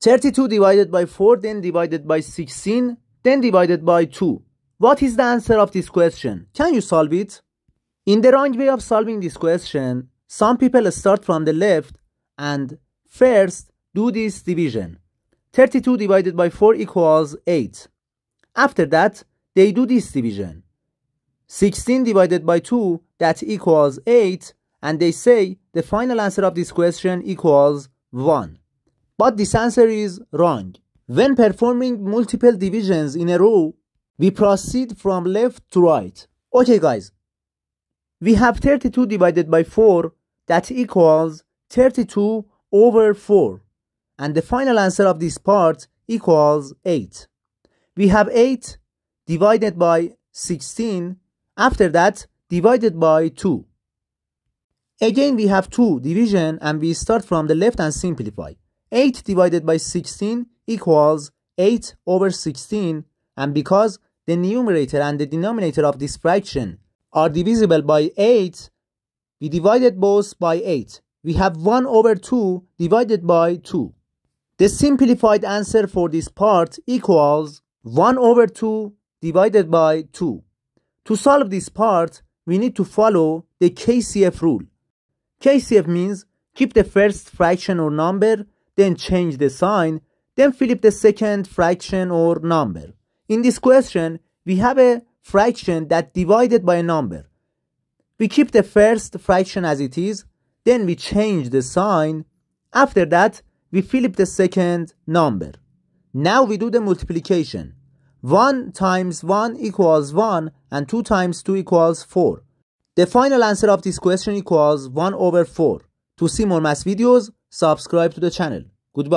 32 divided by 4, then divided by 16, then divided by 2. What is the answer of this question? Can you solve it? In the wrong way of solving this question, some people start from the left and first do this division. 32 divided by 4 equals 8. After that, they do this division. 16 divided by 2, that equals 8, and they say the final answer of this question equals 1. But this answer is wrong. When performing multiple divisions in a row, we proceed from left to right. Okay guys, we have 32 divided by 4 that equals 32 over 4 and the final answer of this part equals 8. We have 8 divided by 16 after that divided by 2. Again we have 2 division and we start from the left and simplify. 8 divided by 16 equals 8 over 16 and because the numerator and the denominator of this fraction are divisible by 8, we divided both by 8. We have 1 over 2 divided by 2. The simplified answer for this part equals 1 over 2 divided by 2. To solve this part, we need to follow the KCF rule. KCF means keep the first fraction or number, then change the sign, then flip the second fraction or number. In this question, we have a fraction that divided by a number. We keep the first fraction as it is, then we change the sign. After that, we flip the second number. Now we do the multiplication. 1 times 1 equals 1 and 2 times 2 equals 4. The final answer of this question equals 1 over 4. تو سیمر مس ویدیوز سابسکرایب تو دا چنل گود